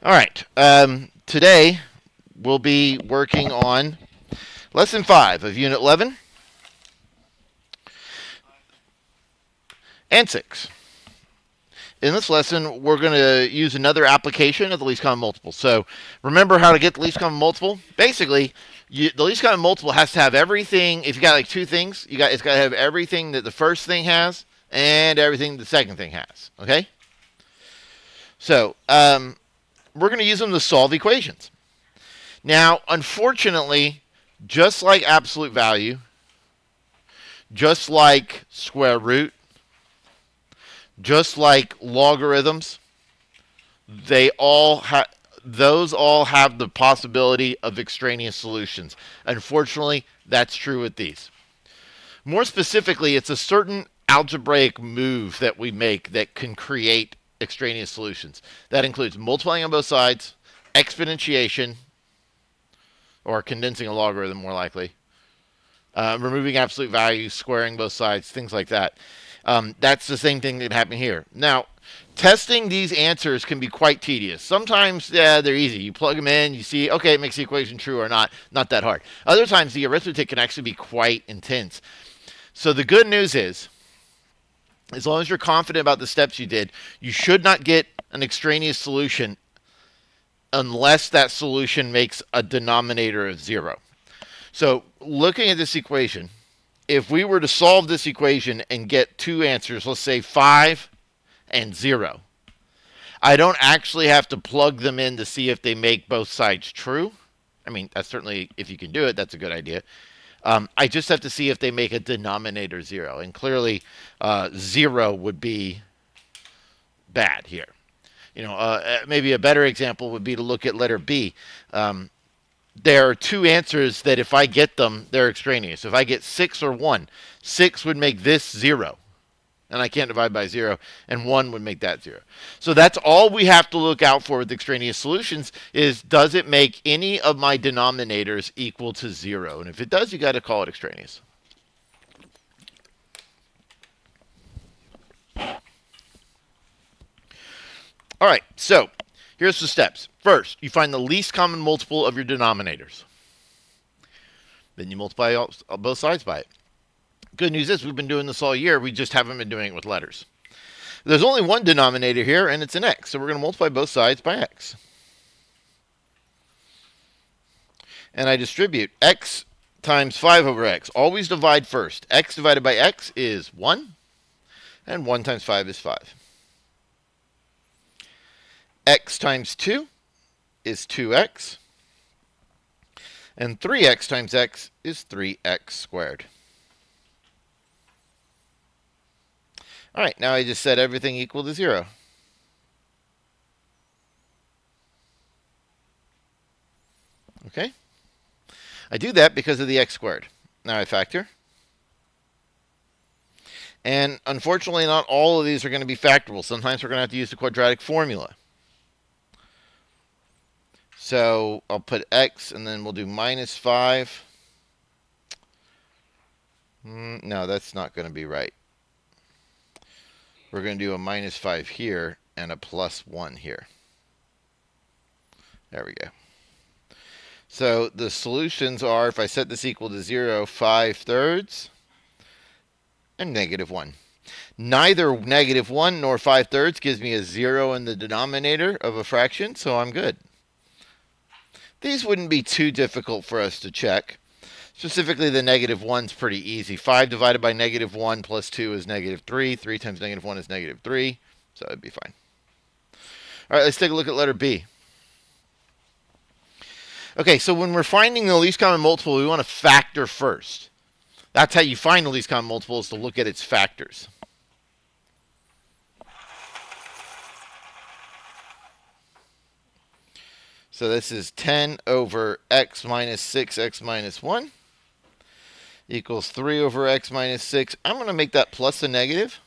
All right. Um, today we'll be working on lesson five of Unit 11 and six. In this lesson, we're going to use another application of the least common multiple. So remember how to get the least common multiple? Basically, you, the least common multiple has to have everything. If you got like two things, you got it's got to have everything that the first thing has and everything the second thing has. Okay. So um, we're going to use them to solve equations. Now, unfortunately, just like absolute value, just like square root, just like logarithms, they all have those all have the possibility of extraneous solutions. Unfortunately, that's true with these. More specifically, it's a certain algebraic move that we make that can create extraneous solutions. That includes multiplying on both sides, exponentiation, or condensing a logarithm more likely, uh, removing absolute values, squaring both sides, things like that. Um, that's the same thing that happened here. Now, testing these answers can be quite tedious. Sometimes, yeah, they're easy. You plug them in, you see, okay, it makes the equation true or not. Not that hard. Other times, the arithmetic can actually be quite intense. So the good news is, as long as you're confident about the steps you did, you should not get an extraneous solution unless that solution makes a denominator of zero. So looking at this equation, if we were to solve this equation and get two answers, let's say 5 and 0, I don't actually have to plug them in to see if they make both sides true. I mean, that's certainly, if you can do it, that's a good idea. Um, I just have to see if they make a denominator 0. And clearly, uh, 0 would be bad here. You know, uh, uh, maybe a better example would be to look at letter B. Um, there are two answers that if I get them, they're extraneous. If I get 6 or 1, 6 would make this 0. And I can't divide by 0. And 1 would make that 0. So that's all we have to look out for with extraneous solutions is does it make any of my denominators equal to 0? And if it does, you got to call it extraneous. All right, so here's the steps. First, you find the least common multiple of your denominators. Then you multiply all, both sides by it. Good news is we've been doing this all year. We just haven't been doing it with letters. There's only one denominator here, and it's an x. So we're going to multiply both sides by x. And I distribute x times 5 over x. Always divide first. x divided by x is 1, and 1 times 5 is 5 x times 2 is 2x. And 3x times x is 3x squared. All right, now I just set everything equal to 0. Okay? I do that because of the x squared. Now I factor. And unfortunately, not all of these are going to be factorable. Sometimes we're going to have to use the quadratic formula. So I'll put x and then we'll do minus 5. Mm, no, that's not going to be right. We're going to do a minus 5 here and a plus 1 here. There we go. So the solutions are, if I set this equal to 0, 5 thirds and negative 1. Neither negative 1 nor 5 thirds gives me a 0 in the denominator of a fraction, so I'm good. These wouldn't be too difficult for us to check. Specifically, the negative 1 is pretty easy. 5 divided by negative 1 plus 2 is negative 3. 3 times negative 1 is negative 3. So it'd be fine. All right, let's take a look at letter B. Okay, so when we're finding the least common multiple, we want to factor first. That's how you find the least common multiple is to look at its factors. So this is 10 over x minus 6x minus 1 equals 3 over x minus 6. I'm going to make that plus a negative.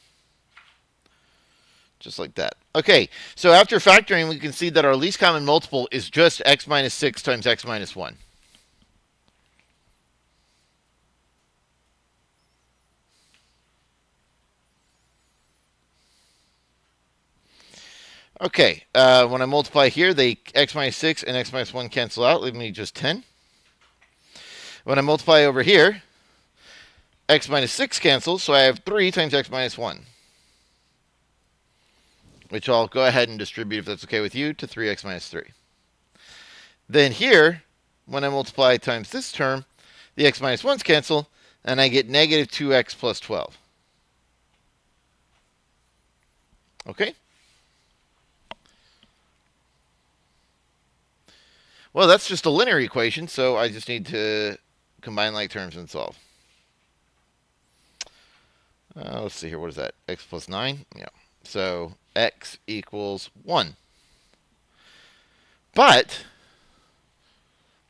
Just like that. Okay, so after factoring, we can see that our least common multiple is just x minus 6 times x minus 1. Okay, uh, when I multiply here, they x minus 6 and x minus 1 cancel out, leaving me just 10. When I multiply over here, x minus 6 cancels, so I have 3 times x minus 1. Which I'll go ahead and distribute, if that's okay with you, to 3x minus 3. Then here, when I multiply times this term, the x minus 1's cancel, and I get negative 2x plus 12. Okay? Well, that's just a linear equation, so I just need to combine like terms and solve. Uh, let's see here. What is that? x plus 9? Yeah. So x equals 1. But,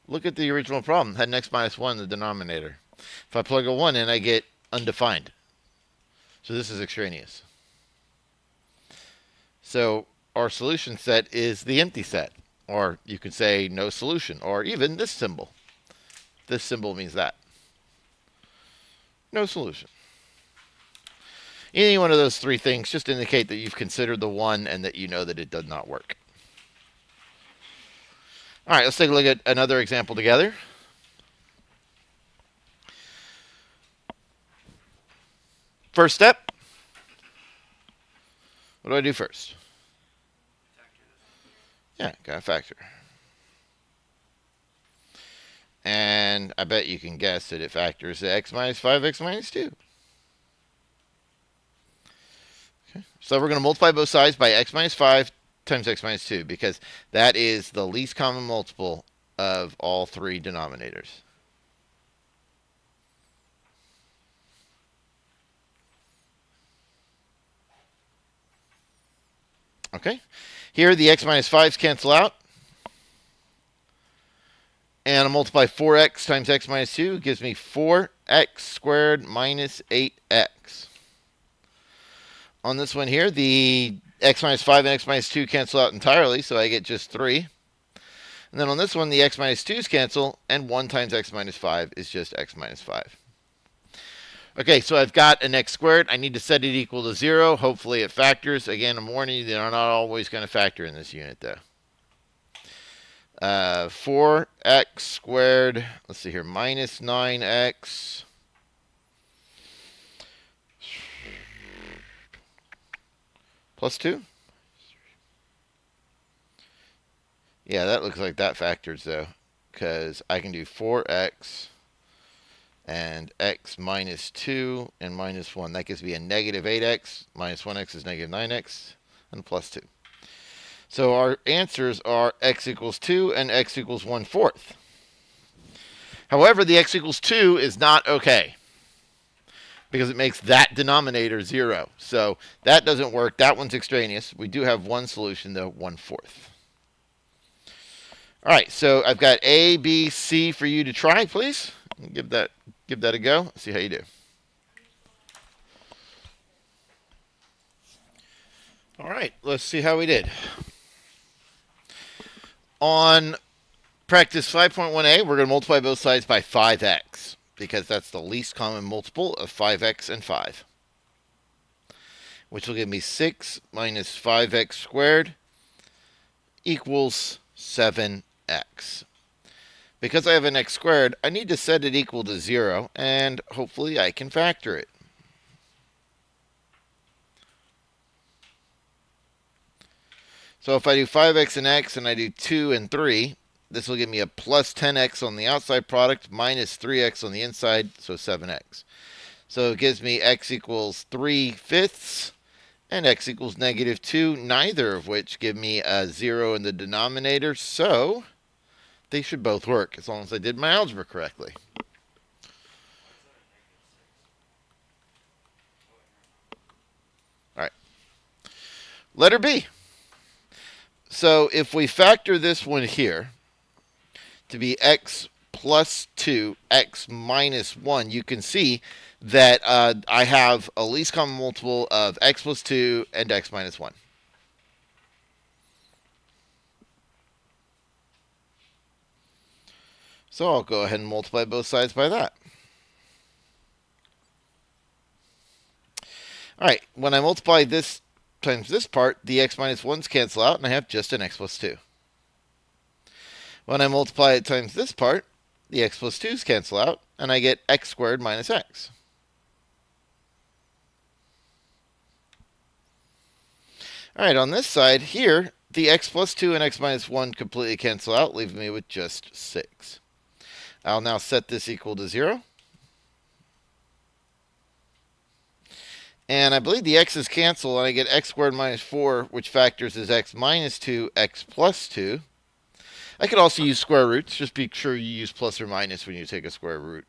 look at the original problem. Had an x minus 1 in the denominator. If I plug a 1 in, I get undefined. So this is extraneous. So our solution set is the empty set. Or you could say no solution, or even this symbol. This symbol means that. No solution. Any one of those three things just indicate that you've considered the one and that you know that it does not work. All right, let's take a look at another example together. First step. What do I do first? Yeah, got a factor. And I bet you can guess that it factors x minus 5x minus 2. So we're going to multiply both sides by x minus 5 times x minus 2 because that is the least common multiple of all three denominators. Okay. Here, the x minus 5s cancel out. And I multiply 4x times x minus 2 gives me 4x squared minus 8x. On this one here, the x minus 5 and x minus 2 cancel out entirely, so I get just 3. And then on this one, the x minus 2's cancel, and 1 times x minus 5 is just x minus 5. Okay, so I've got an x squared. I need to set it equal to 0. Hopefully it factors. Again, I'm warning you, they're not always going to factor in this unit, though. Uh, 4x squared, let's see here, minus 9x. Plus 2? Yeah, that looks like that factors, though, because I can do 4x and x minus 2 and minus 1. That gives me a negative 8x, minus 1x is negative 9x, and plus 2. So our answers are x equals 2 and x equals 1 fourth. However, the x equals 2 is not okay because it makes that denominator 0. So that doesn't work. That one's extraneous. We do have one solution, though, 1 fourth. All right, so I've got A, B, C for you to try, please. Give that give that a go. See how you do. All right, let's see how we did. On practice 5.1a, we're going to multiply both sides by 5x because that's the least common multiple of 5x and 5. Which will give me 6 minus 5x squared equals 7x. Because I have an x squared, I need to set it equal to 0, and hopefully I can factor it. So if I do 5x and x and I do 2 and 3, this will give me a plus 10x on the outside product minus 3x on the inside, so 7x. So it gives me x equals 3 fifths and x equals negative 2, neither of which give me a 0 in the denominator. So they should both work as long as I did my algebra correctly. All right. Letter B. So if we factor this one here to be x plus 2, x minus 1, you can see that uh, I have a least common multiple of x plus 2 and x minus 1. So I'll go ahead and multiply both sides by that. All right, when I multiply this times this part, the x minus 1's cancel out, and I have just an x plus 2. When I multiply it times this part, the x plus 2's cancel out, and I get x squared minus x. All right, on this side here, the x plus 2 and x minus 1 completely cancel out, leaving me with just 6. I'll now set this equal to 0. And I believe the x's cancel, and I get x squared minus 4, which factors as x minus 2, x plus 2. I could also use square roots. Just be sure you use plus or minus when you take a square root.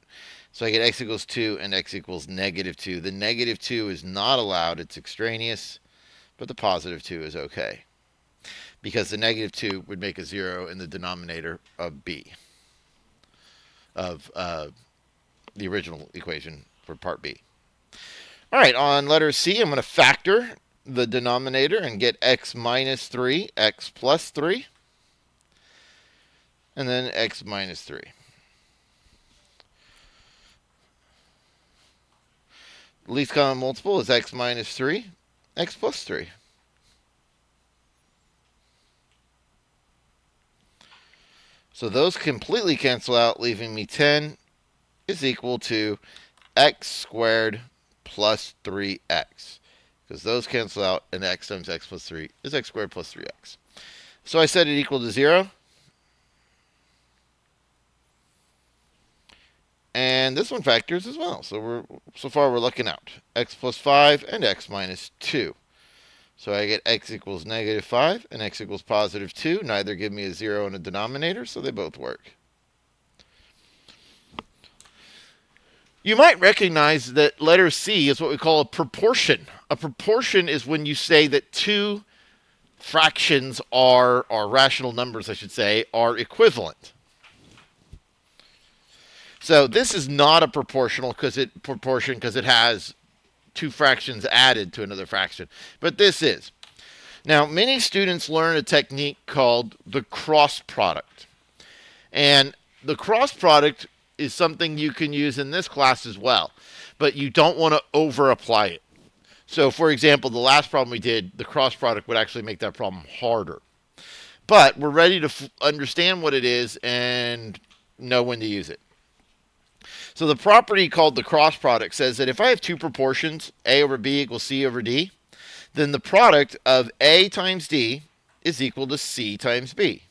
So I get x equals 2 and x equals negative 2. The negative 2 is not allowed. It's extraneous but the positive 2 is okay. Because the negative 2 would make a 0 in the denominator of b, of uh, the original equation for part B. All right, on letter C, I'm going to factor the denominator and get x minus 3, x plus 3, and then x minus 3. Least common multiple is x minus 3 x plus 3. So those completely cancel out, leaving me 10 is equal to x squared plus 3x. Because those cancel out, and x times x plus 3 is x squared plus 3x. So I set it equal to 0. And this one factors as well. So we're so far we're looking out. x plus 5 and x minus 2. So I get x equals negative 5 and x equals positive 2. Neither give me a 0 in a denominator, so they both work. You might recognize that letter C is what we call a proportion. A proportion is when you say that two fractions are, or rational numbers, I should say, are equivalent. So this is not a proportional because it proportion because it has two fractions added to another fraction. But this is. Now, many students learn a technique called the cross product. And the cross product is something you can use in this class as well, but you don't want to over apply it. So, for example, the last problem we did, the cross product would actually make that problem harder. But we're ready to understand what it is and know when to use it. So the property called the cross product says that if I have two proportions, A over B equals C over D, then the product of A times D is equal to C times B.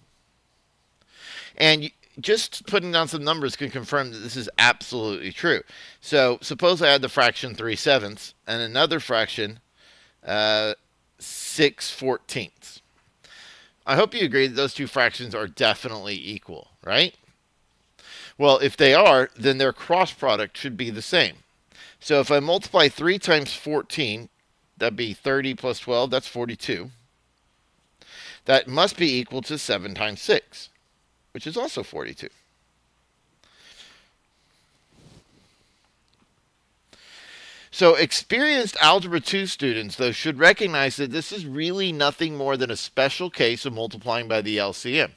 And just putting down some numbers can confirm that this is absolutely true. So suppose I had the fraction 3 sevenths and another fraction uh, 6 fourteenths. I hope you agree that those two fractions are definitely equal, right? Well, if they are, then their cross product should be the same. So if I multiply 3 times 14, that'd be 30 plus 12, that's 42. That must be equal to 7 times 6, which is also 42. So experienced Algebra 2 students, though, should recognize that this is really nothing more than a special case of multiplying by the LCM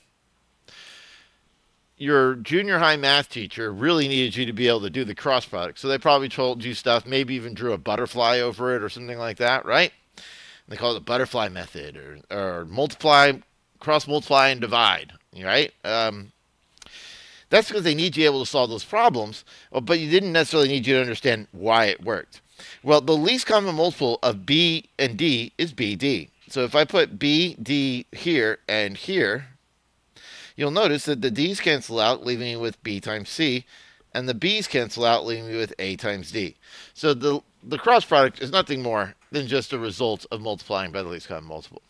your junior high math teacher really needed you to be able to do the cross product. So they probably told you stuff, maybe even drew a butterfly over it or something like that, right? They call it the butterfly method or, or multiply, cross multiply and divide, right? Um, that's because they need you able to solve those problems, but you didn't necessarily need you to understand why it worked. Well, the least common multiple of B and D is BD. So if I put B, D here and here, you'll notice that the d's cancel out, leaving me with b times c, and the b's cancel out, leaving me with a times d. So the, the cross product is nothing more than just a result of multiplying by the least common multiple.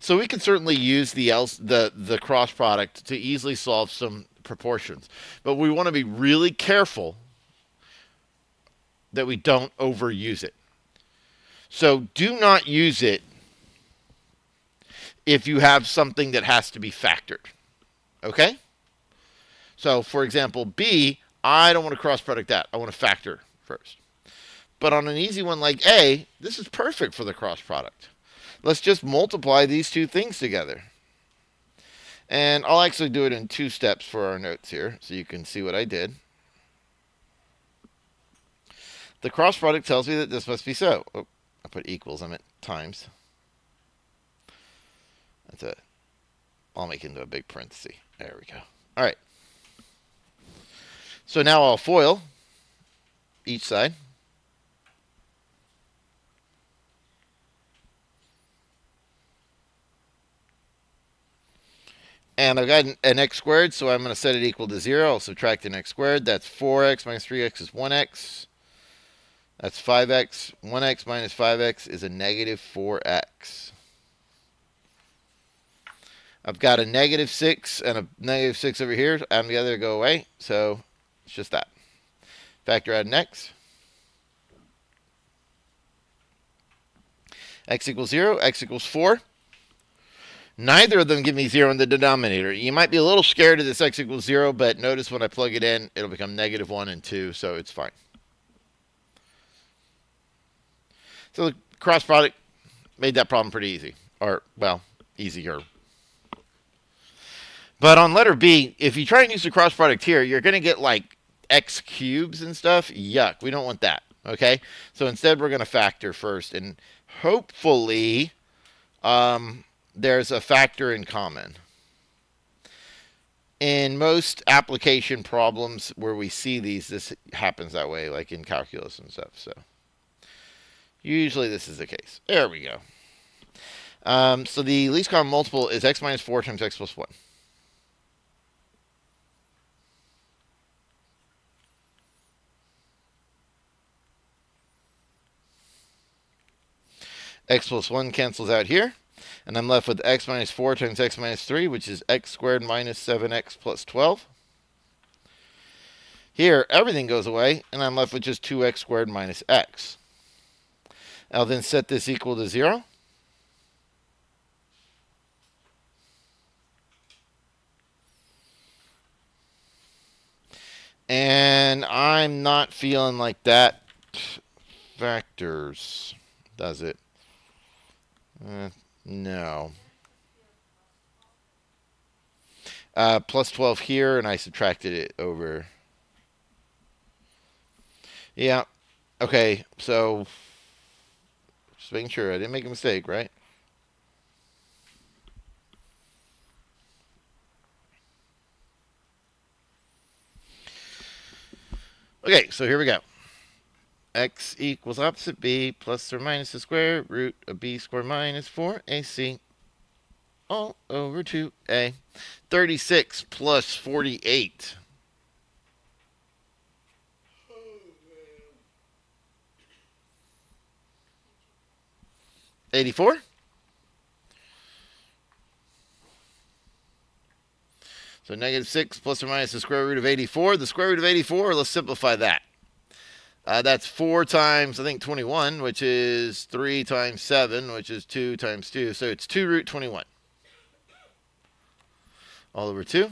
So we can certainly use the, else, the, the cross product to easily solve some proportions. But we want to be really careful that we don't overuse it. So do not use it if you have something that has to be factored. Okay? So, for example, B, I don't want to cross product that. I want to factor first. But on an easy one like A, this is perfect for the cross product. Let's just multiply these two things together. And I'll actually do it in two steps for our notes here, so you can see what I did. The cross product tells me that this must be so. Oh, I put equals, I meant times. That's it. I'll make it into a big parenthesis. There we go. All right. So now I'll FOIL each side. And I've got an, x squared, so I'm going to set it equal to 0. I'll subtract an x squared. That's 4x minus 3x is 1x. That's 5x. 1x minus 5x is a negative 4x. I've got a negative 6 and a negative 6 over here. Add them together, go away. So it's just that. Factor out an x. x equals 0. x equals 4. Neither of them give me 0 in the denominator. You might be a little scared of this x equals 0, but notice when I plug it in, it'll become negative 1 and 2, so it's fine. So the cross product made that problem pretty easy. Or, well, easier. But on letter B, if you try and use the cross product here, you're going to get like x cubes and stuff. Yuck, we don't want that. Okay, so instead we're going to factor first, and hopefully um, there's a factor in common. In most application problems where we see these, this happens that way, like in calculus and stuff. So usually this is the case. There we go. Um, so the least common multiple is x minus 4 times x plus 1. X plus 1 cancels out here. And I'm left with x minus 4 times x minus 3, which is x squared minus 7x plus 12. Here, everything goes away, and I'm left with just 2x squared minus x. I'll then set this equal to 0. And I'm not feeling like that factors, does it? Uh, no. Uh, plus 12 here, and I subtracted it over. Yeah. Okay, so just making sure I didn't make a mistake, right? Okay, so here we go x equals opposite b plus or minus the square root of b squared minus 4ac all over 2a. 36 plus 48. Eighty-four. So negative 6 plus or minus the square root of 84. The square root of 84, let's simplify that. Uh, that's 4 times, I think, 21, which is 3 times 7, which is 2 times 2. So it's 2 root 21. All over 2.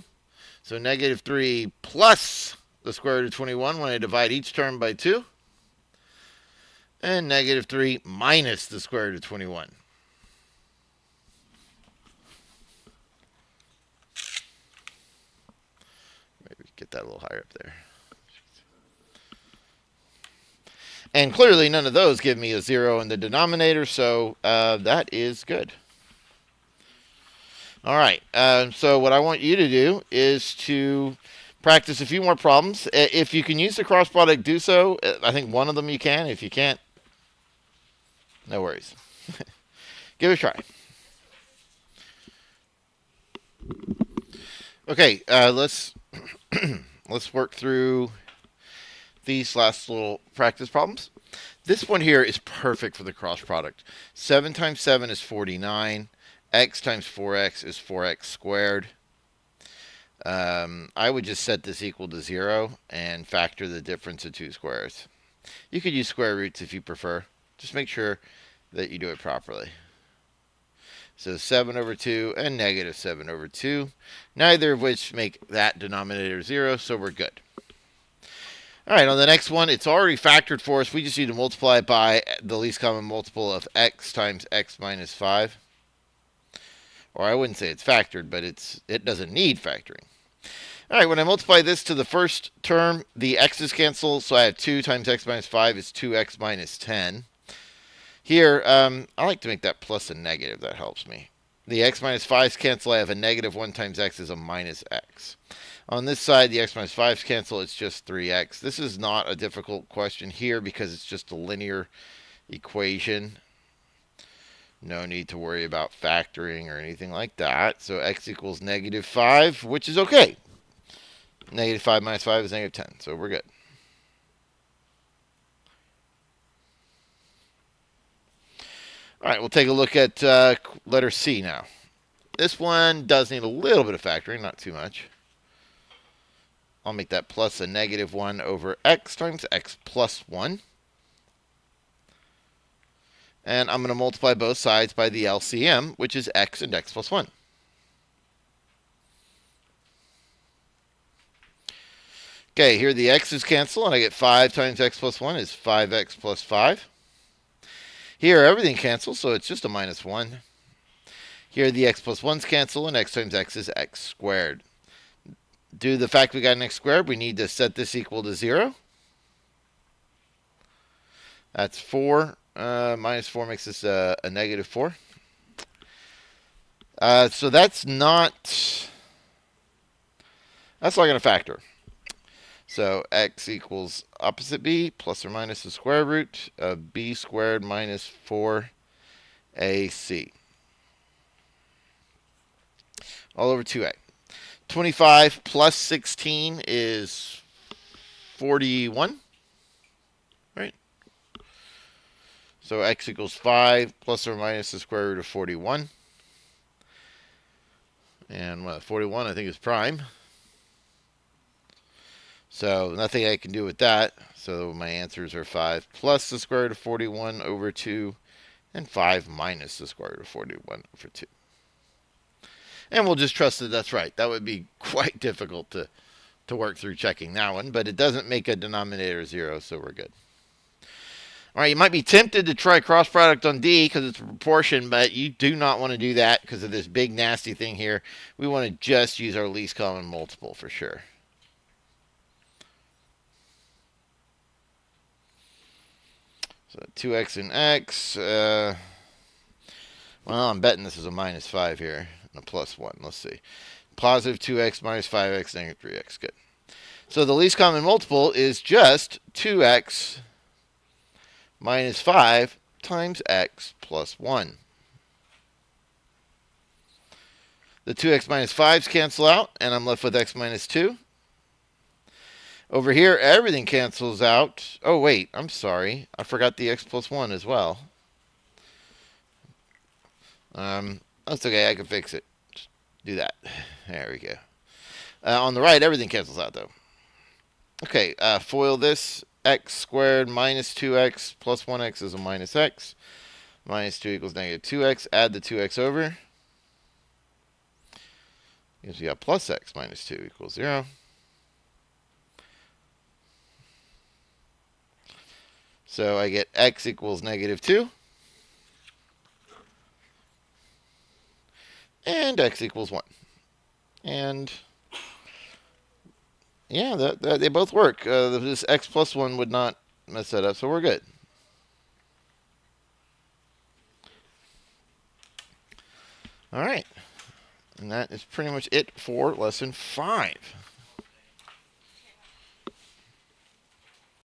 So negative 3 plus the square root of 21 when I divide each term by 2. And negative 3 minus the square root of 21. Maybe get that a little higher up there. And clearly none of those give me a zero in the denominator, so uh, that is good. All right, uh, so what I want you to do is to practice a few more problems. If you can use the cross product, do so. Uh, I think one of them you can. If you can't, no worries. Give it a try. Okay, uh, let's let's work through these last little practice problems. This one here is perfect for the cross product. 7 times 7 is 49. x times 4x is 4x squared. Um, I would just set this equal to 0 and factor the difference of two squares. You could use square roots if you prefer. Just make sure that you do it properly. So 7 over 2 and negative 7 over 2, neither of which make that denominator 0, so we're good. All right, on the next one, it's already factored for us. We just need to multiply it by the least common multiple of x times x minus 5. Or I wouldn't say it's factored, but it's it doesn't need factoring. All right, when I multiply this to the first term, the x's cancel, so I have 2 times x minus 5 is 2x minus 10. Here, um, I like to make that plus a negative. That helps me. The x minus 5's cancel. I have a negative 1 times x is a minus x. On this side, the x minus 5's cancel. It's just 3x. This is not a difficult question here because it's just a linear equation. No need to worry about factoring or anything like that. So x equals negative 5, which is okay. Negative 5 minus 5 is negative 10, so we're good. All right, we'll take a look at uh, letter C now. This one does need a little bit of factoring, not too much. I'll make that plus a negative 1 over x times x plus 1. And I'm going to multiply both sides by the LCM, which is x and x plus 1. Okay, here the x's cancel, and I get 5 times x plus 1 is 5x plus 5. Here, everything cancels, so it's just a minus 1. Here, the x plus 1's cancel, and x times x is x squared. To the fact we got an x squared, we need to set this equal to 0. That's 4 uh, minus 4 makes this a, a negative 4. Uh, so that's not, that's not going to factor. So x equals opposite b plus or minus the square root of b squared minus 4ac. All over 2a. 25 plus 16 is 41. Right? So x equals 5 plus or minus the square root of 41. And what, 41 I think is prime. So nothing I can do with that. So my answers are 5 plus the square root of 41 over 2 and 5 minus the square root of 41 over 2. And we'll just trust that that's right. That would be quite difficult to, to work through checking that one, but it doesn't make a denominator 0, so we're good. All right, you might be tempted to try cross product on D because it's a proportion, but you do not want to do that because of this big nasty thing here. We want to just use our least common multiple for sure. So 2x and x. Uh, well, I'm betting this is a minus 5 here a plus 1. Let's see. Positive 2x minus 5x, negative 3x. Good. So the least common multiple is just 2x minus 5 times x plus 1. The 2x minus 5's cancel out, and I'm left with x minus 2. Over here, everything cancels out. Oh, wait, I'm sorry. I forgot the x plus 1 as well. Um, that's okay, I can fix it. Do that. There we go. Uh, on the right, everything cancels out, though. Okay, uh, FOIL this x squared minus 2x plus 1x is a minus x. Minus 2 equals negative 2x. Add the 2x over. Gives you got plus x minus 2 equals 0. So I get x equals negative 2. And x equals 1. And yeah, that, that, they both work. Uh, this x plus 1 would not mess that up, so we're good. All right. And that is pretty much it for lesson 5.